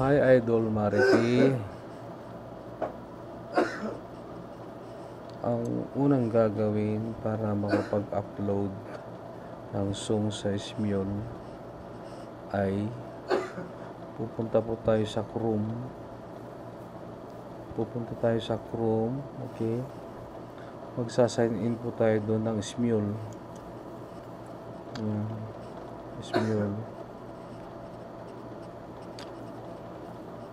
Hi Idol Marity. Ang unang gagawin para makapag-upload ng song sa Smule ay pupunta po tayo sa Chrome. Pupunta tayo sa Chrome, okay? Magsa-sign in po tayo doon ng Smule. Ayan.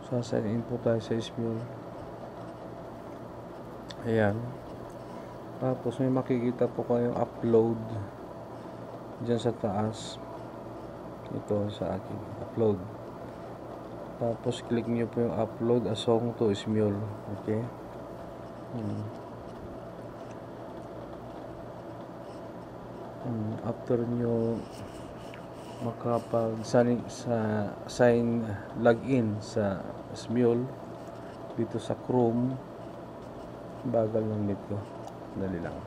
Smule. Sasign in po tayo sa Smule. Ayan. Tapos may makikita po kayong upload dyan sa taas. Ito sa akin. Upload. Tapos click nyo po yung upload a song to Smule. Okay? Hmm. Hmm. After nyo makapag sign, sa sign login sa Smule dito sa Chrome. Bagal ng net ko dali lang.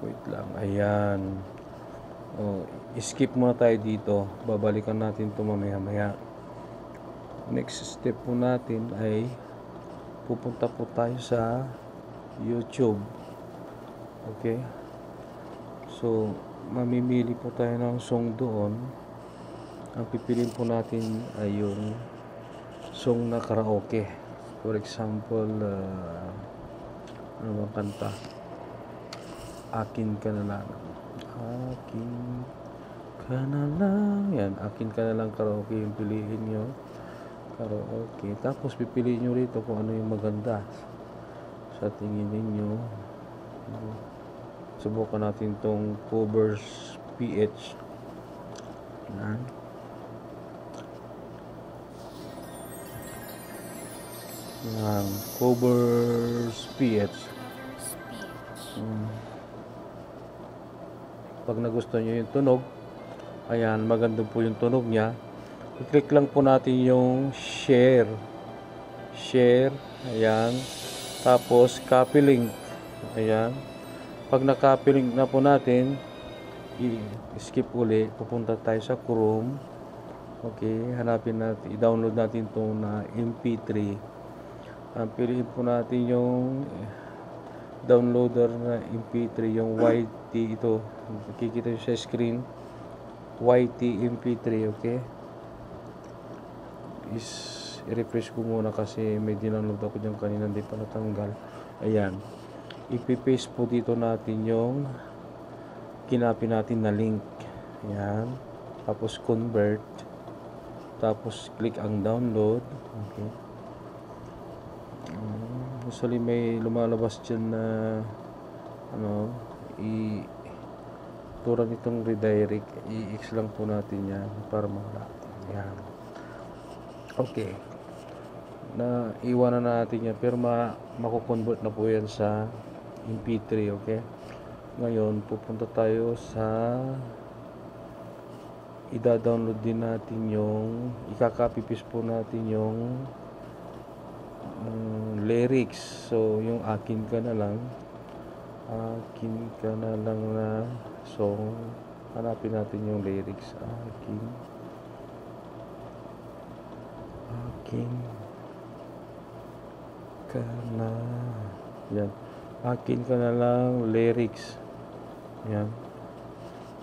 Wait lang. Ayan. Oh, skip muna tayo dito. Babalikan natin to mamaya maya next step po natin ay pupunta po tayo sa YouTube. Okay? So mamimili po tayo ng song doon. Ang pipiliin po natin ay yung song na karaoke. For example uh, ano bang kanta? Akin ka na lang. Akin ka na lang. Yan akin ka na lang karaoke yung piliin nyo. Karaoke. Tapos pipiliin nyo rito kung ano yung maganda sa tingin ninyo? Subukan natin tong covers PH yan. Yan covers PH hmm. pag nagustuhan nyo yung tunog ayan maganda po yung tunog nya i-click lang po natin yung share. Share ayan tapos copy link ayan. Pag na-copy link na po natin i-skip uli. Pupunta tayo sa Chrome. Okay hanapin natin i-download natin itong na mp3 ang piliin po natin yung downloader na mp3 yung YT ito. Nakikita nyo sa screen. YT mp3 okay? Is i-refresh ko muna kasi may dinaload ako dyan kanina hindi pa natanggal. Ayan. Ipipaste po dito natin yung kinapi natin na link. Ayan. Tapos convert. Tapos click ang download. Okay. Um, usually may lumalabas dyan na ano i tulad nitong redirect. I-x lang po natin yan para mawala. Ayan. Okay na iwanan na natin yan pero ma makukonvert na po yan sa mp3 okay? Ngayon pupunta tayo sa ida-download din natin yung ikaka-copy po natin yung um, lyrics. So yung akin ka na lang akin ka na lang na song hanapin natin yung lyrics. Akin. Akin ka na. Yan. Akin ka na lang lyrics. Yan.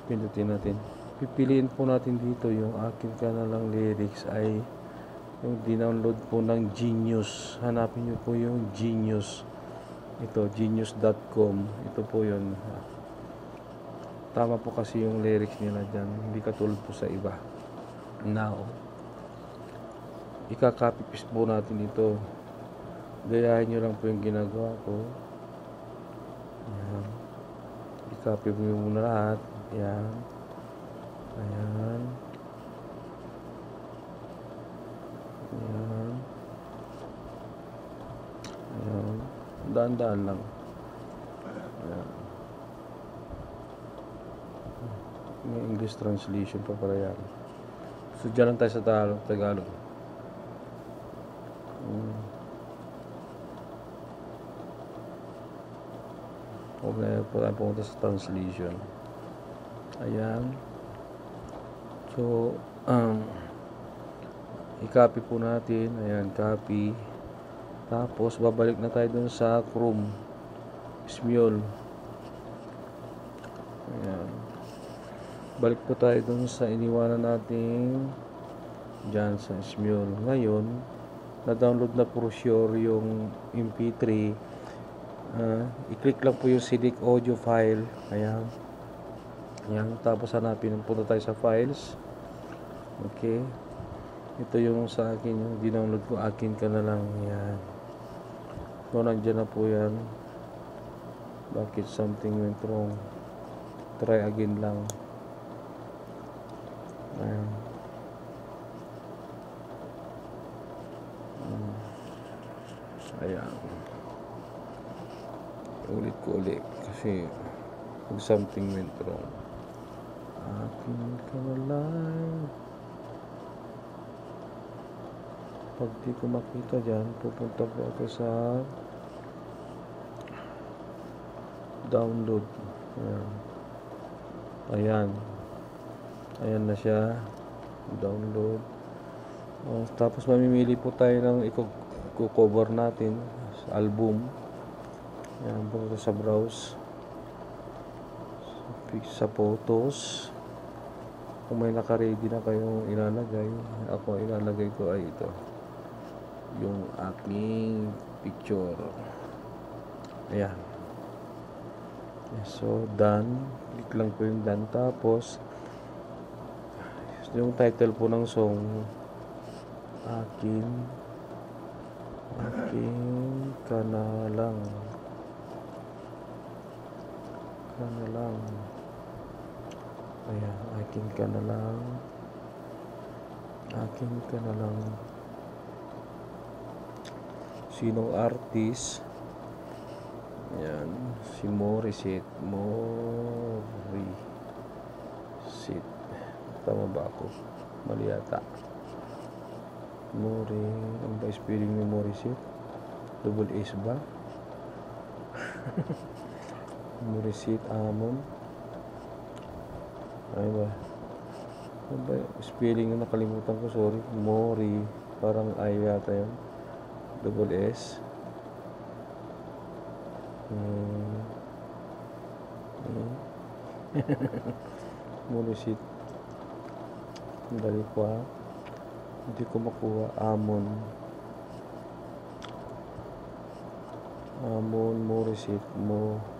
Pindutin natin. Pipiliin po natin dito yung akin ka na lang lyrics ay yung dinownload po ng Genius. Hanapin nyo po yung Genius. Ito genius.com ito po yun. Tama po kasi yung lyrics nila dyan. Hindi katulad po sa iba. Now ika-copy paste po natin ito gayahin nyo lang po yung ginagawa ko. Ayan. I-copy mo yung muna lahat. Ayan. Ayan. Ayan. Ayan. Daan-daan lang. Ayan. May English translation pa pala yan. So dyan lang tayo sa Tagalog, Tagalog. Hmm. Po tayo pumunta sa translation. Ayan. So, um, i-copy po natin. Ayan, copy. Tapos, babalik na tayo dun sa Chrome. Smule. Ayan. Balik po tayo dun sa iniwanan nating dyan sa Smule. Ngayon, na-download na po sure yung MP3. Ah, i-click lang po yung CD audio file. Ayan. Ayan. Tapos hanapin punta tayo sa files. Okay. Ito yung sa akin, yung dinownload ko, akin ka na lang. Yan. So, nandyan na po yan. Bakit something went wrong? Try again lang. Ayan. Hmm. Ayan. Ulit ko ulit. Kasi, pag something went wrong. Akin ka na lang. pag di ko makita dyan pupunta po ako sa download ayan ayan, ayan na siya download oh, tapos mamimili po tayo ng i-cover natin sa album ayan pupunta sa browse sa photos kung may naka-ready na kayong ilalagay ako ilalagay ko ay ito. Yung aking picture. Ayan so done. Click lang po yung done. Tapos yung title po ng song akin akin ka na lang ka na lang. Ayan akin ka na lang. Akin ka na lang. Sinong artist? Yan si Morissette. Morissette. Tama ba ako? Mali yata. Mori ang ba spelling ni Morissette? Double S ba Morissette Amon. Ay ba? Ano ba spelling na nakalimutan ko sorry. Mori. Parang ay yata yun. Double S. Hmm. hmm. Mulisit dali ko ha hindi ko makuha. Amon. Amon Morisit Mo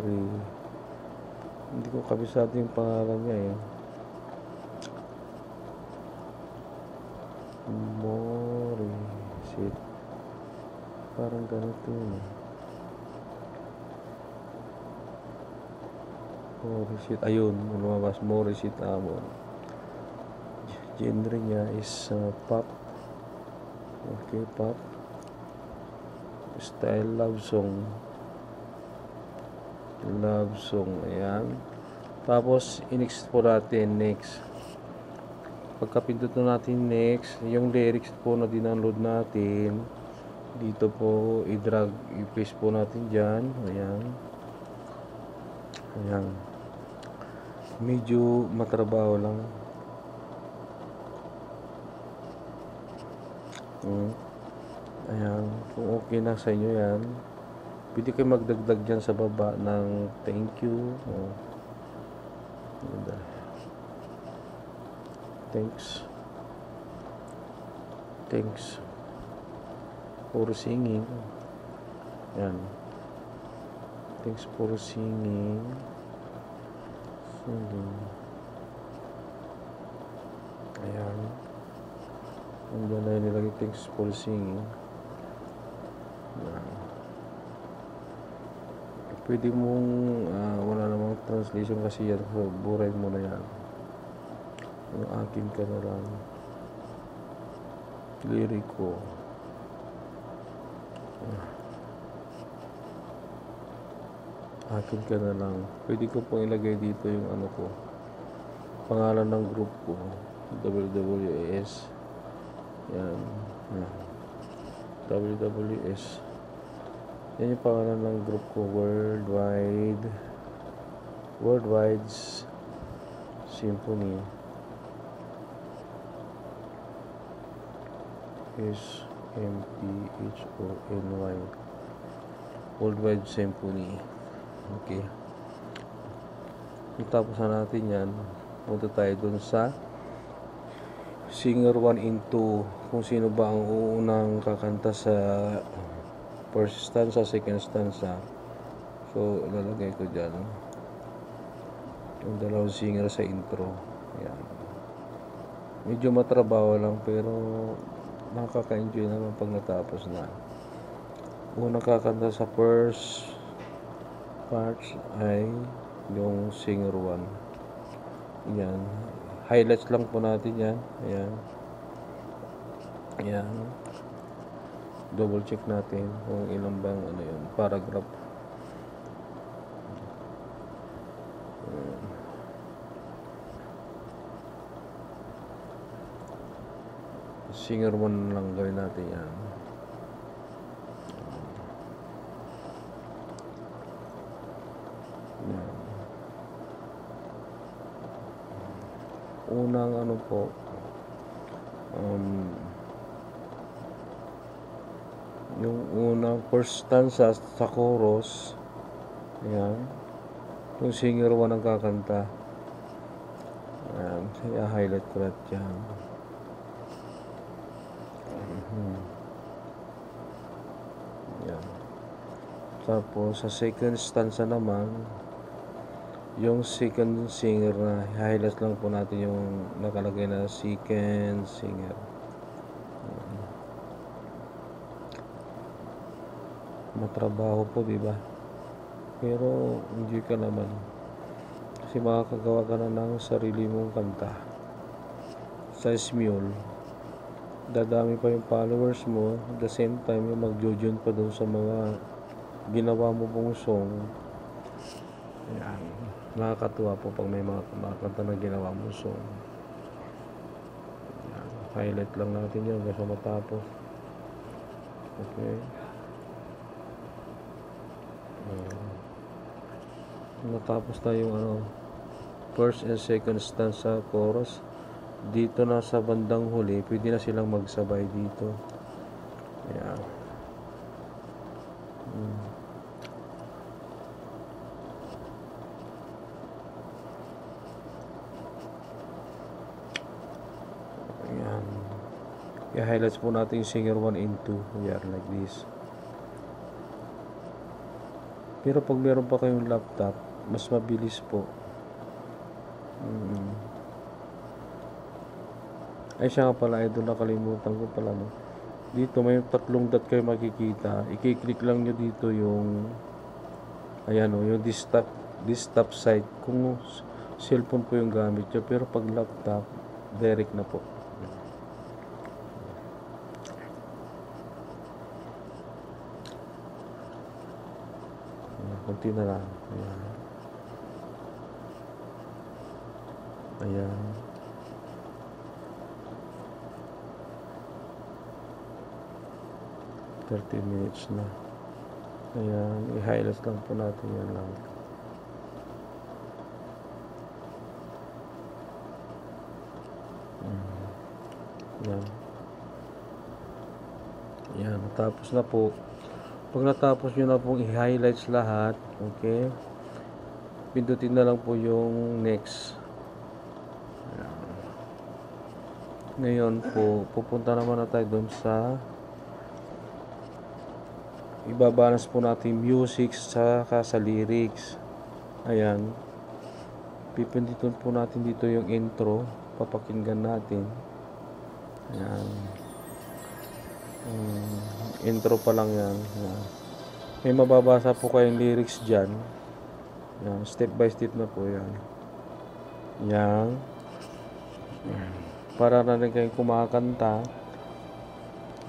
Ri hindi ko kabisado yung pangalan niya eh. Morisit parang ganito yun eh Morisit ayun lumabas. Morisit Amon genre niya is uh, pop. Okay pop. Style love song love song ayan. Tapos in-next po natin next. Pagkapindot na natin next yung lyrics po na dinownload natin dito po i-drag i-paste po natin dyan. Ayan. Ayan. Medyo matrabaho lang. Hmm. Ayan. Kung okay na sa inyo yan, pwede kayo magdagdag dyan sa baba ng thank you. Oh. Thanks. Thanks for singing. Yan. Thanks for singing. Singing. Ayan. Andiyan na yun nilagay thanks for singing. Pwede mong ah, wala namang translation kasi yan. So, buray mo na yan. Yung akin ka na lang. Liriko. Akin ka na lang. Pwede ko pong ilagay dito yung ano ko. Pangalan ng group ko. WWS. Yan. Yan. WWS. Yan yung pangalan ng group ko. Worldwide. Worldwide Symphony. Is M-P-H-O-N-Y Worldwide Symphony. Okay. Tapos na natin yan. Punta tayo dun sa singer 1 in 2 kung sino ba ang unang kakanta sa first stanza, second stanza. So lalagay ko dyan. Yung dalawang singer sa intro. Yan medyo matrabaho lang pero nakaka-enjoy naman pag natapos na. Unang kakanta sa first parts ay yung singer 1 yan highlights lang po natin yan. Ayan. Ayan double check natin kung ilang bang ano yun paragraph Ayan. singer 1 lang gawin natin yan Yan. Unang ano po, um, yung unang first stanza sa chorus, ayan, yung singer 1 ang kakanta. Ayan, kaya highlight ko lahat yan. Mhm. Yan. Tapos, sa second stanza naman, yung second singer na highlight lang po natin yung nakalagay na second singer. Matrabaho po, di ba? Pero, enjoy ka naman. Kasi makakagawa ka na ng sarili mong kanta. Sa Smule dadami pa yung followers mo at the same time yung magjo-join pa doon sa mga ginawa mo pong song Ayan. nakakatuwa po pag may mga kumakanta na ginawa mo song Ayan. highlight lang natin yun kasi matapos okay Ayan. natapos na yung ano first and second stanza chorus dito na sa bandang huli, pwede na silang magsabay dito. Ayan. Hmm. Ayan. I-highlights po natin yung singer 1 and 2. Ayan, like this. Pero pag meron pa kayong laptop, mas mabilis po. Hmm. Ay siya nga pala, idol, nakalimutan ko pala, no? Dito, may tatlong dot kayo makikita. I-click lang nyo dito yung, ayan o, yung this stop, this stop site. Kung cellphone po yung gamit nyo, pero pag laptop, direct na po. Kunti na lang. Ayan. Ayan. Thirty minutes na. Ayan, i-highlight lang po natin yan lang. Mm. Yan. Yan, natapos na po. Pag natapos nyo na pong i-highlights lahat, okay, pindutin na lang po yung next. Ngayon po, pupunta naman na tayo doon sa ibabalance po natin music sa sa lyrics. Ayan. Pipindutin po natin dito yung intro. Papakinggan natin. Ayan. Um, intro pa lang yan. May mababasa po kayong lyrics dyan. Ayan. Step by step na po yan. Yan. Para na rin kayong kumakanta.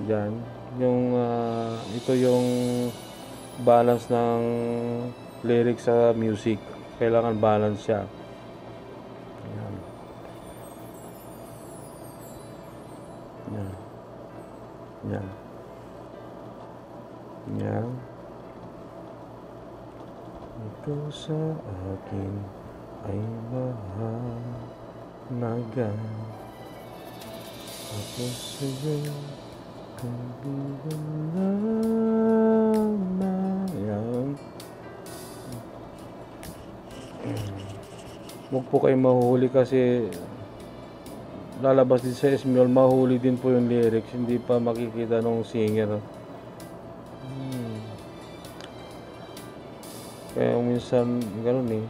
Diyan. Yung ah, ito yung balance ng lyrics sa music. Kailangan balance siya. Ayan. Yan. Yan. Yan. Ikaw sa akin. ay mahalaga Ako sa'yo kaibigan lamang Huwag po kayo mahuli kasi lalabas din sa Esmiol, mahuli din po yung lyrics, hindi pa makikita ng singer. Hmm. Kaya minsan, ganun eh.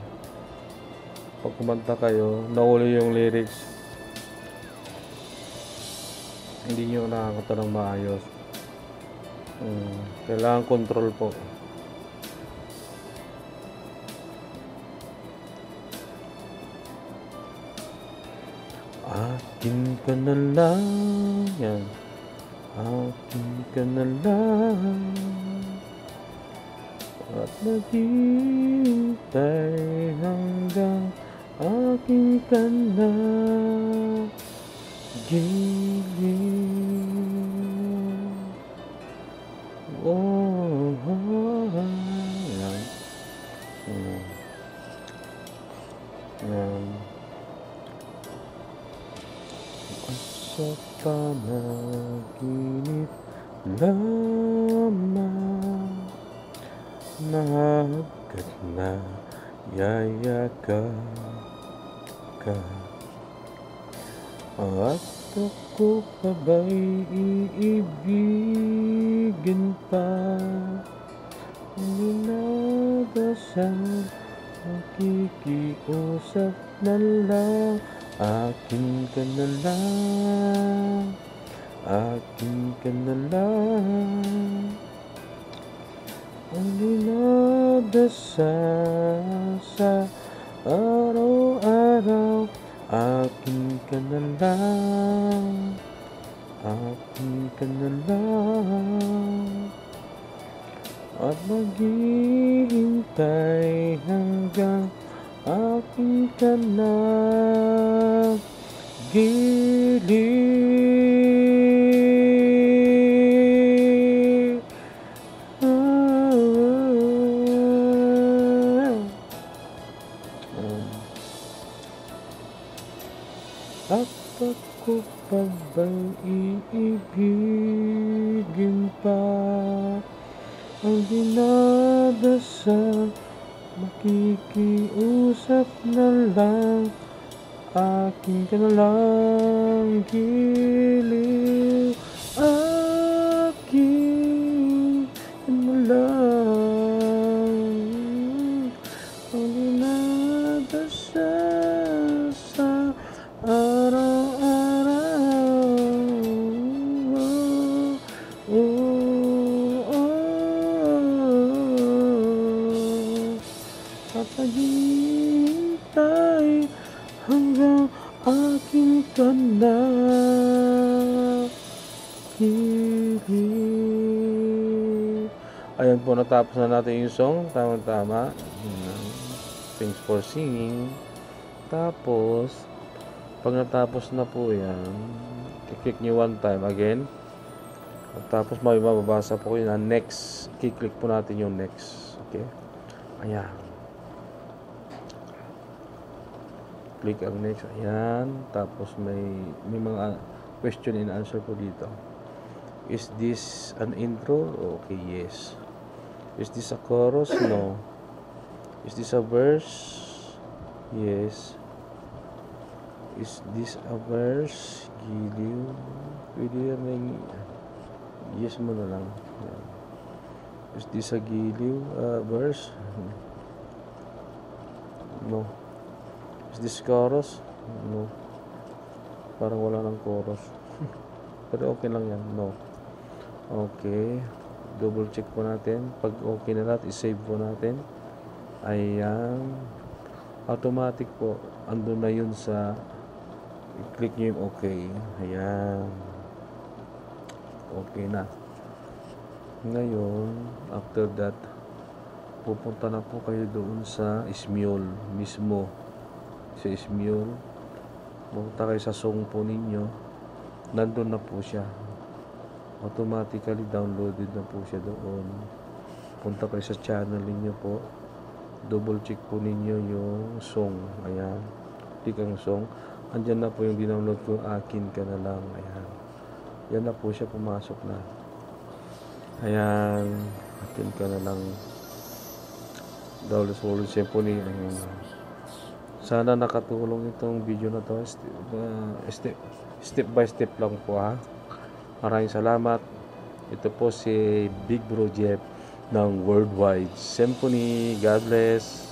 Pag kumanta kayo, nahuli yung lyrics. Hindi nyo nakakata ng maayos. Hmm. Kailangan control po. Akin ka na lang yan Akin ka na lang At naghihintay hanggang Akin ka na Gilid Oh, oh, oh. Yan. Yan. Yan. Sa panaginip lamang Nahagkat na yayakap ka. At ako pa ba'y iibigin pa? Nilabasan Makikiusap na lang. Akin ka na lang Akin ka na lang Ang dinadasal sa araw-araw Akin ka na lang Akin ka na lang At maghihintay hanggang Akin ka na Gilid natapos na natin yung song. Tama-tama. Thanks for singing. Tapos, pag natapos na po yan, i-click nyo one time again. At tapos may mababasa po kayo na next. I-click po natin yung next. Okay? Ayan. Click ang next. Ayan. Tapos may, may mga question and answer po dito. Is this an intro? Okay, yes. Is this a chorus? No. Is this a verse? Yes. Is this a verse? Giliw. Pwede yan na yung- Yes mo na lang. Yan. Is this a giliw uh, verse? No. Is this chorus? No. Parang wala ng chorus. Pero okay lang yan. No. Okay. Double check po natin. Pag okay na lahat, isave po natin. Ayan. Automatic po. Andun na yun sa i-click nyo yung okay. Ayan. Okay na. Ngayon, after that, pupunta na po kayo doon sa Ismiol mismo. Sa Ismiol. Pupunta kayo sa song po ninyo. Nandun na po siya. Automatically downloaded na po siya doon. Punta kayo sa channel ninyo po. double check po ninyo yung song. Ayan. Click ang song. Andyan na po yung dinownload ko. Akin ka na lang. Ayan. Yan na po siya pumasok na. Ayan. Akin ka na lang. Download World Symphony. Ayan. Sana nakatulong itong video na to. Step, uh, step, step by step lang po ha. Maraming salamat. Ito po si Big Bro Jeff ng Worldwide Symphony. God bless.